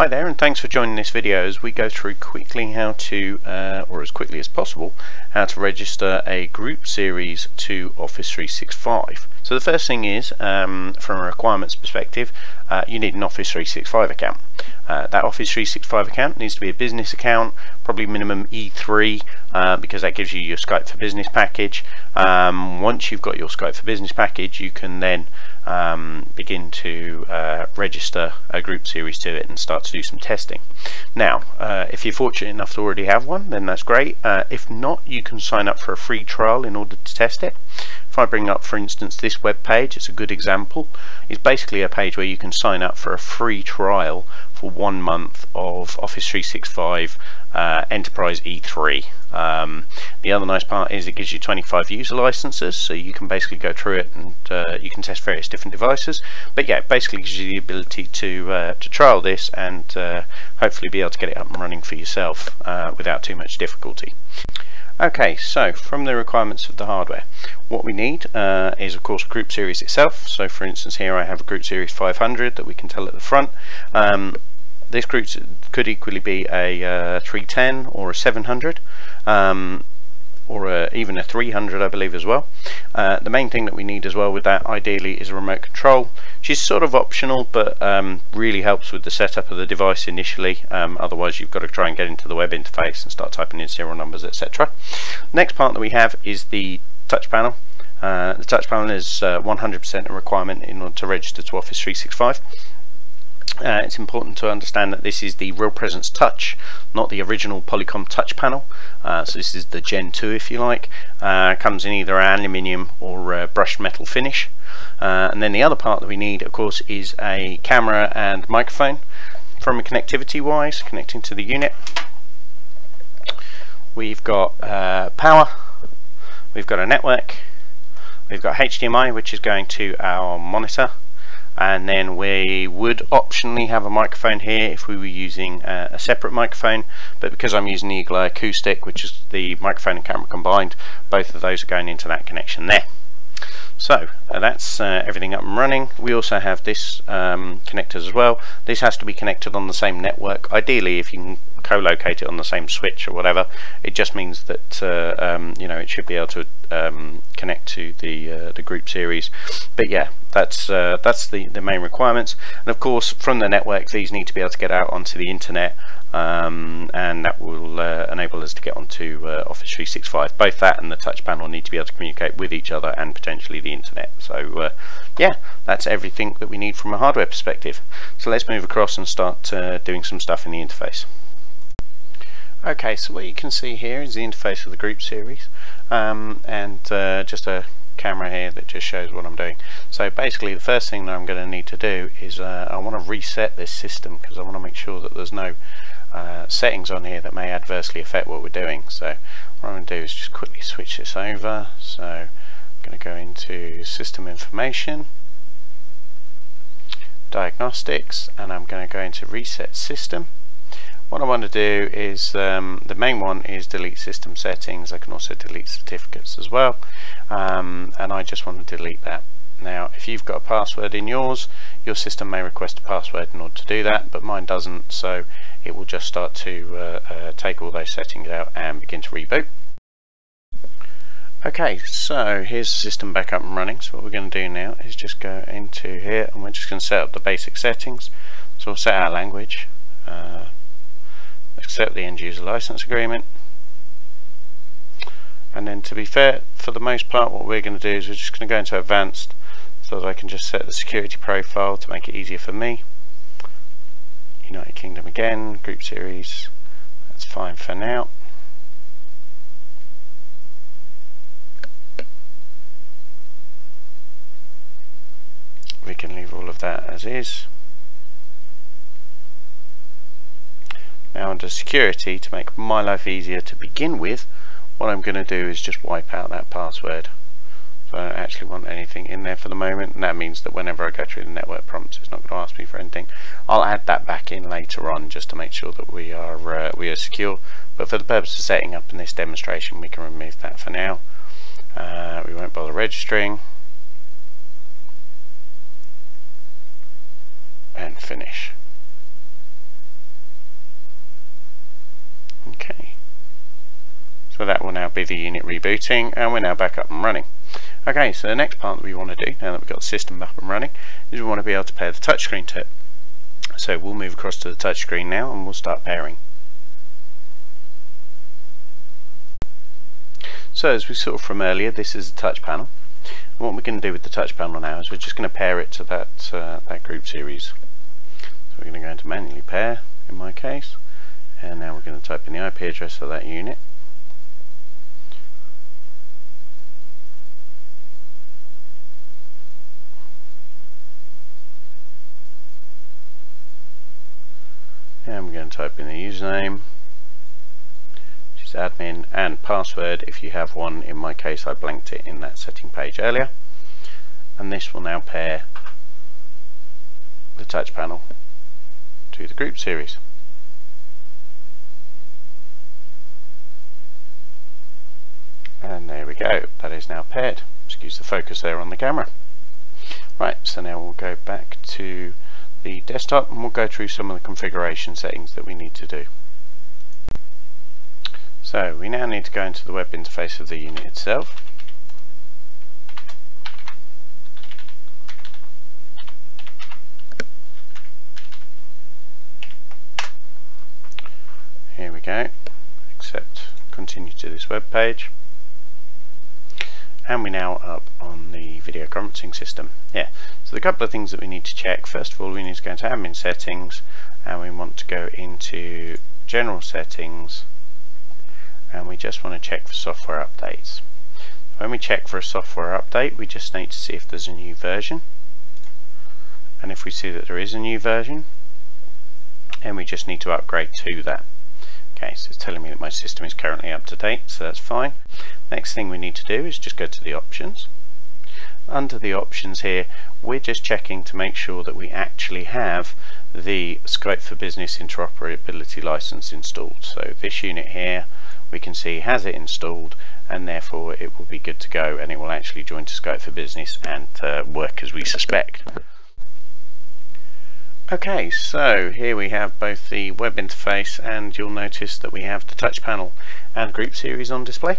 Hi there and thanks for joining this video as we go through quickly how to, uh, or as quickly as possible, how to register a group series to Office 365. So the first thing is, um, from a requirements perspective, uh, you need an Office 365 account. Uh, that Office 365 account needs to be a business account, probably minimum E3, uh, because that gives you your Skype for Business package. Um, once you've got your Skype for Business package, you can then begin to uh, register a group series to it and start to do some testing. Now, uh, if you're fortunate enough to already have one, then that's great. Uh, if not, you can sign up for a free trial in order to test it. If I bring up, for instance, this web page, it's a good example. It's basically a page where you can sign up for a free trial for one month of Office 365 uh, Enterprise E3. Um, the other nice part is it gives you 25 user licenses, so you can basically go through it and uh, you can test various different devices. But yeah, it basically gives you the ability to uh, to trial this and uh, hopefully be able to get it up and running for yourself uh, without too much difficulty. Okay, so from the requirements of the hardware, what we need uh, is of course group series itself. So for instance here I have a group series 500 that we can tell at the front. Um, this group could equally be a uh, 310 or a 700 um, or a, even a 300 I believe as well. Uh, the main thing that we need as well with that ideally is a remote control which is sort of optional but um, really helps with the setup of the device initially um, otherwise you've got to try and get into the web interface and start typing in serial numbers etc. Next part that we have is the touch panel. Uh, the touch panel is 100% uh, a requirement in order to register to Office 365. Uh, it's important to understand that this is the Real Presence Touch, not the original Polycom Touch panel. Uh, so this is the Gen 2 if you like. Uh, comes in either aluminium or uh, brushed metal finish. Uh, and then the other part that we need of course is a camera and microphone. From a connectivity wise, connecting to the unit, we've got uh, power, we've got a network, we've got HDMI which is going to our monitor and then we would optionally have a microphone here if we were using uh, a separate microphone. But because I'm using the Eagle Acoustic which is the microphone and camera combined both of those are going into that connection there so uh, that's uh, everything up and running. We also have this um, connectors as well. This has to be connected on the same network. Ideally, if you can co-locate it on the same switch or whatever, it just means that uh, um, you know it should be able to um, connect to the uh, the group series. But yeah, that's uh, that's the the main requirements. And of course, from the network, these need to be able to get out onto the internet um, and that will uh, enable us to get onto uh, Office 365. Both that and the touch panel need to be able to communicate with each other and potentially the internet. So uh, yeah, that's everything that we need from a hardware perspective. So let's move across and start uh, doing some stuff in the interface. Okay, so what you can see here is the interface of the group series um, and uh, just a camera here that just shows what I'm doing. So basically the first thing that I'm going to need to do is uh, I want to reset this system because I want to make sure that there's no uh, settings on here that may adversely affect what we're doing. So what I'm going to do is just quickly switch this over. So I'm going to go into system information, diagnostics, and I'm going to go into reset system. What I want to do is, um, the main one is delete system settings. I can also delete certificates as well. Um, and I just want to delete that. Now, if you've got a password in yours, your system may request a password in order to do that, but mine doesn't, so it will just start to uh, uh, take all those settings out and begin to reboot. Okay, so here's the system back up and running. So what we're going to do now is just go into here and we're just going to set up the basic settings. So we'll set our language, uh, accept the end user license agreement, and then to be fair, for the most part what we're going to do is we're just going to go into advanced so that I can just set the security profile to make it easier for me. United Kingdom again, group series, that's fine for now. We can leave all of that as is. Now under security, to make my life easier to begin with, what I'm going to do is just wipe out that password if actually want anything in there for the moment and that means that whenever I go through the network prompts it's not going to ask me for anything. I'll add that back in later on just to make sure that we are uh, we are secure. But for the purpose of setting up in this demonstration we can remove that for now. Uh, we won't bother registering. And finish. Okay. So that will now be the unit rebooting and we're now back up and running. Okay, so the next part that we want to do, now that we've got the system up and running, is we want to be able to pair the touchscreen to it. So we'll move across to the touchscreen now and we'll start pairing. So as we saw from earlier, this is the touch panel. And what we're going to do with the touch panel now is we're just going to pair it to that, uh, that group series. So we're going to go into manually pair, in my case, and now we're going to type in the IP address of that unit. Going to type in the username which is admin and password if you have one. In my case I blanked it in that setting page earlier. And this will now pair the touch panel to the group series. And there we go. That is now paired. Excuse the focus there on the camera. Right so now we'll go back to the desktop and we'll go through some of the configuration settings that we need to do. So we now need to go into the web interface of the unit itself. Here we go, accept continue to this web page and we're now up on the video conferencing system. Yeah, so the couple of things that we need to check. First of all, we need to go into admin settings and we want to go into general settings and we just want to check for software updates. When we check for a software update, we just need to see if there's a new version. And if we see that there is a new version, and we just need to upgrade to that. Okay, so it's telling me that my system is currently up to date, so that's fine. Next thing we need to do is just go to the options. Under the options here, we're just checking to make sure that we actually have the Skype for Business interoperability license installed. So this unit here, we can see has it installed and therefore it will be good to go and it will actually join to Skype for Business and uh, work as we suspect. Okay, so here we have both the web interface and you'll notice that we have the touch panel and group series on display.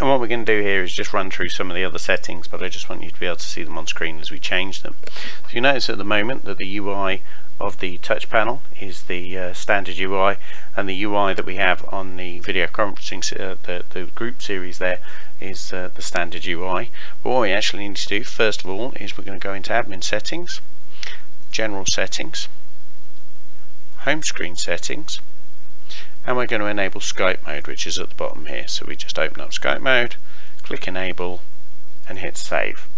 And what we're going to do here is just run through some of the other settings, but I just want you to be able to see them on screen as we change them. So you notice at the moment that the UI of the touch panel is the uh, standard UI and the UI that we have on the video conferencing, uh, the, the group series there is uh, the standard UI. But what we actually need to do first of all is we're going to go into admin settings general settings, home screen settings, and we're going to enable Skype mode which is at the bottom here. So we just open up Skype mode, click enable and hit save.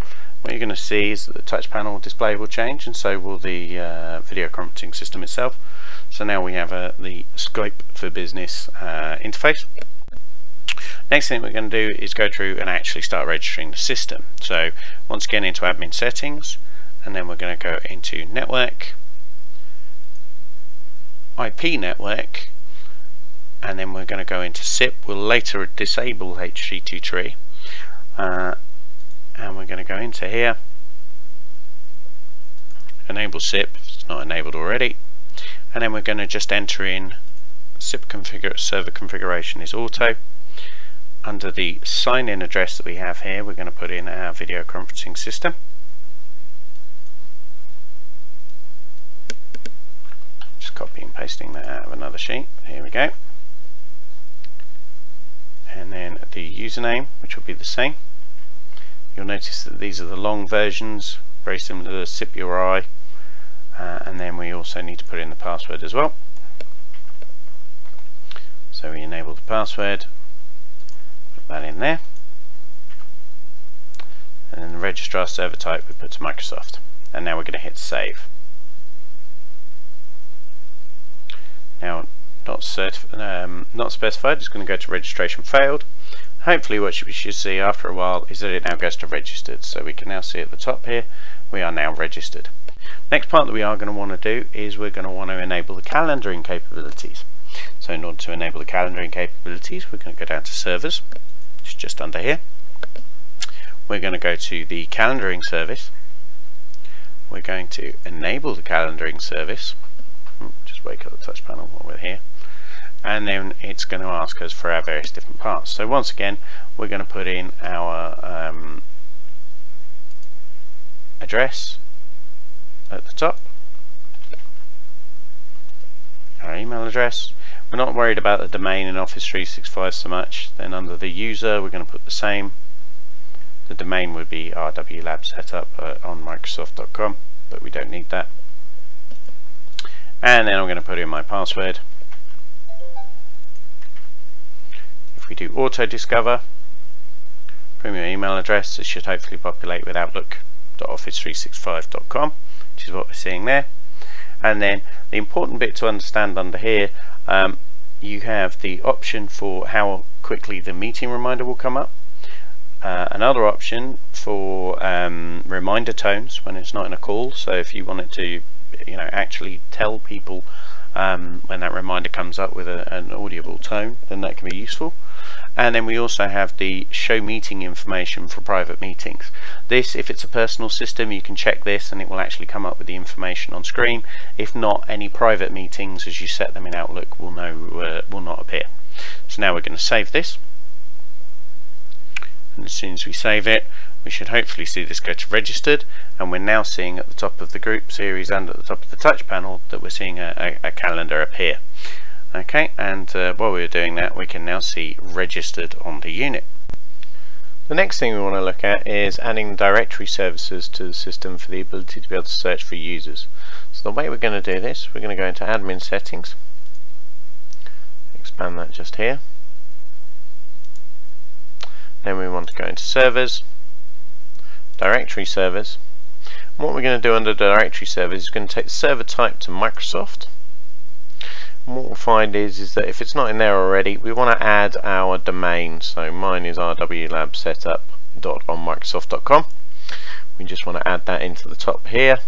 What you're going to see is that the touch panel display will change and so will the uh, video conferencing system itself. So now we have uh, the Skype for Business uh, interface. Next thing we're going to do is go through and actually start registering the system. So once again into admin settings, and then we're going to go into network IP network and then we're going to go into SIP. We'll later disable HTTP uh, and we're going to go into here. Enable SIP it's not enabled already. And then we're going to just enter in SIP configure server configuration is auto. Under the sign-in address that we have here we're going to put in our video conferencing system copy and pasting that out of another sheet. Here we go. And then the username, which will be the same. You'll notice that these are the long versions, very similar to SIP URI. Uh, and then we also need to put in the password as well. So we enable the password, put that in there. And then the registrar server type we put to Microsoft. And now we're going to hit save. Now, not, um, not specified, it's going to go to registration failed. Hopefully what we should see after a while is that it now goes to registered. So we can now see at the top here, we are now registered. Next part that we are going to want to do is we're going to want to enable the calendaring capabilities. So in order to enable the calendaring capabilities, we're going to go down to servers, just under here. We're going to go to the calendaring service. We're going to enable the calendaring service wake up the touch panel while we're here and then it's going to ask us for our various different parts. So once again, we're going to put in our um, address at the top, our email address. We're not worried about the domain in Office 365 so much. Then under the user, we're going to put the same. The domain would be rwlab setup on Microsoft.com, but we don't need that. And then I'm going to put in my password. If we do auto discover, your email address, it should hopefully populate with outlook.office365.com, which is what we're seeing there. And then the important bit to understand under here, um, you have the option for how quickly the meeting reminder will come up. Uh, another option for um, reminder tones when it's not in a call. So if you wanted to, you know, actually tell people um, when that reminder comes up with a, an audible tone, then that can be useful. And then we also have the show meeting information for private meetings. This, if it's a personal system, you can check this and it will actually come up with the information on screen. If not, any private meetings as you set them in Outlook will, know, uh, will not appear. So now we're going to save this. And as soon as we save it, we should hopefully see this go to registered and we're now seeing at the top of the group series and at the top of the touch panel that we're seeing a, a, a calendar appear. Okay, and uh, while we're doing that, we can now see registered on the unit. The next thing we want to look at is adding directory services to the system for the ability to be able to search for users. So the way we're going to do this, we're going to go into admin settings, expand that just here. Then we want to go into servers, directory servers. And what we're going to do under directory servers is going to take the server type to Microsoft what we'll find is, is that if it's not in there already, we want to add our domain. So mine is rwlabsetup.onmicrosoft.com. We just want to add that into the top here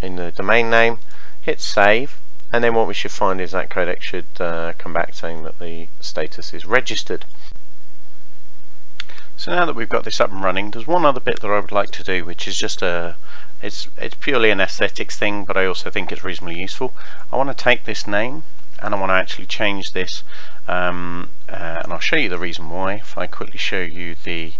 in the domain name, hit save, and then what we should find is that codec should uh, come back saying that the status is registered. So now that we've got this up and running, there's one other bit that I would like to do, which is just a it's it's purely an aesthetics thing, but I also think it's reasonably useful. I want to take this name and I want to actually change this um, uh, and I'll show you the reason why if I quickly show you the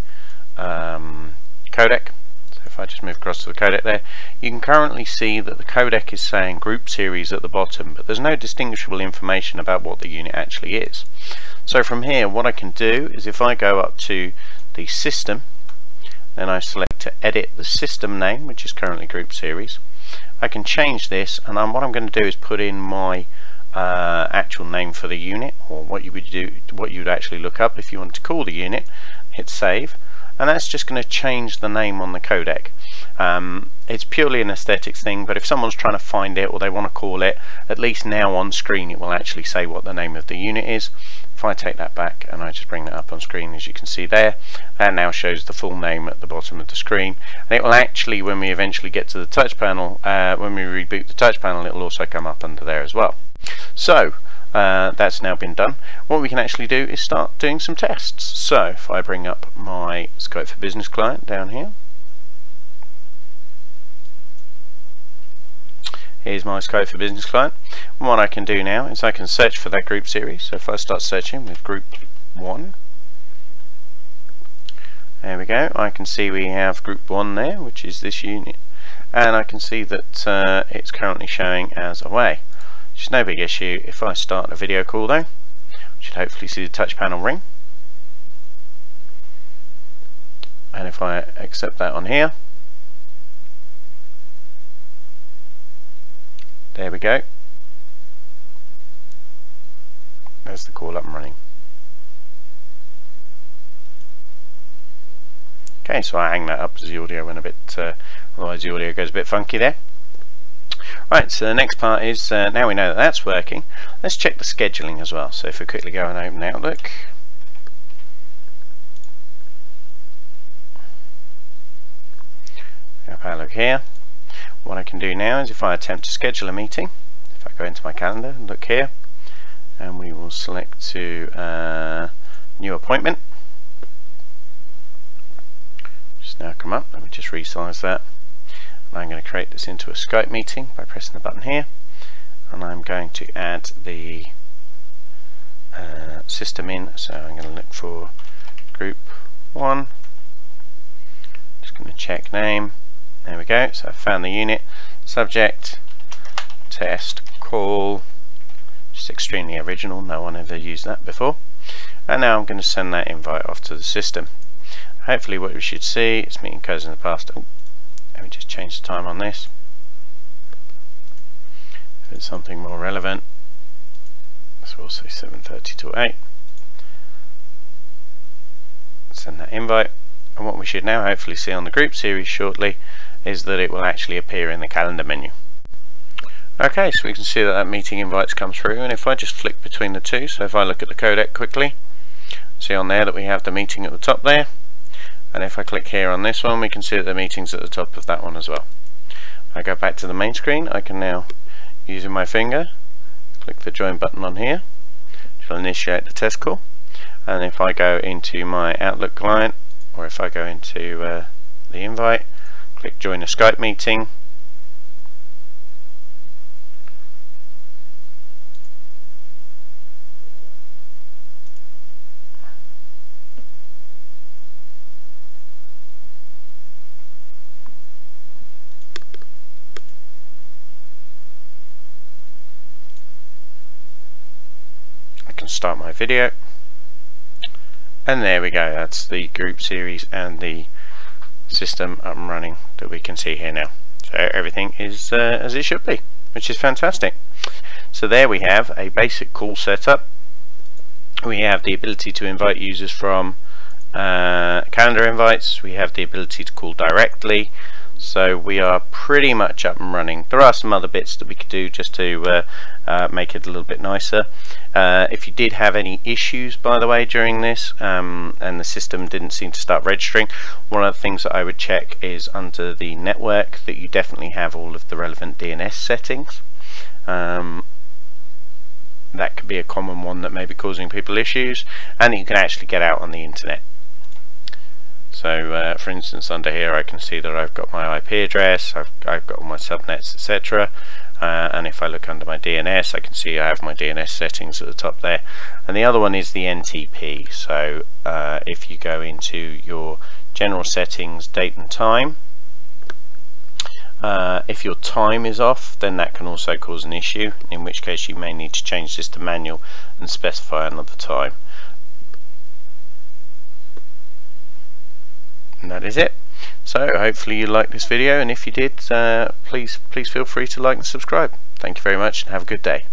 um, codec so if I just move across to the codec there you can currently see that the codec is saying group series at the bottom but there's no distinguishable information about what the unit actually is so from here what I can do is if I go up to the system then I select to edit the system name which is currently group series. I can change this and what I'm going to do is put in my uh, actual name for the unit or what you would do what you'd actually look up if you wanted to call the unit hit save and that's just going to change the name on the codec. Um, it's purely an aesthetics thing but if someone's trying to find it or they want to call it at least now on screen it will actually say what the name of the unit is if I take that back and I just bring that up on screen as you can see there that now shows the full name at the bottom of the screen and it will actually when we eventually get to the touch panel uh, when we reboot the touch panel it will also come up under there as well so uh, that's now been done. What we can actually do is start doing some tests. So if I bring up my Skype for Business client down here, here's my Skype for Business client. And what I can do now is I can search for that group series. So if I start searching with group 1, there we go. I can see we have group 1 there, which is this unit. And I can see that uh, it's currently showing as away which is no big issue. If I start a video call though, I should hopefully see the touch panel ring. And if I accept that on here, there we go. There's the call up and running. Okay, so I hang that up as the audio went a bit, uh, otherwise the audio goes a bit funky there. Right, so the next part is, uh, now we know that that's working, let's check the scheduling as well. So if we quickly go and open Outlook, have a look here. What I can do now is if I attempt to schedule a meeting, if I go into my calendar and look here, and we will select to uh, new appointment. Just now come up, let me just resize that. I'm going to create this into a Skype meeting by pressing the button here. And I'm going to add the uh, system in. So I'm going to look for group 1 just going to check name. There we go. So I found the unit. Subject test call extremely original. No one ever used that before. And now I'm going to send that invite off to the system. Hopefully what we should see is meeting codes in the past. Oh, let me just change the time on this. If it's something more relevant so we'll say 7.30 to 8 send that invite. And what we should now hopefully see on the group series shortly is that it will actually appear in the calendar menu okay so we can see that that meeting invites come through and if I just flick between the two so if I look at the codec quickly see on there that we have the meeting at the top there and if I click here on this one we can see that the meeting's at the top of that one as well. I go back to the main screen I can now using my finger click the join button on here which will initiate the test call and if I go into my Outlook client or if I go into uh, the invite click join a Skype meeting start my video. And there we go that's the group series and the system up and running that we can see here now. So everything is uh, as it should be which is fantastic. So there we have a basic call setup. We have the ability to invite users from uh, calendar invites. We have the ability to call directly so we are pretty much up and running. There are some other bits that we could do just to uh, uh, make it a little bit nicer. Uh, if you did have any issues by the way during this um, and the system didn't seem to start registering one of the things that I would check is under the network that you definitely have all of the relevant DNS settings. Um, that could be a common one that may be causing people issues and you can actually get out on the internet so uh, for instance under here I can see that I've got my IP address, I've, I've got all my subnets etc uh, and if I look under my DNS I can see I have my DNS settings at the top there. And the other one is the NTP so uh, if you go into your general settings date and time uh, if your time is off then that can also cause an issue in which case you may need to change this to manual and specify another time and that is it. So hopefully you liked this video and if you did uh, please please feel free to like and subscribe. Thank you very much and have a good day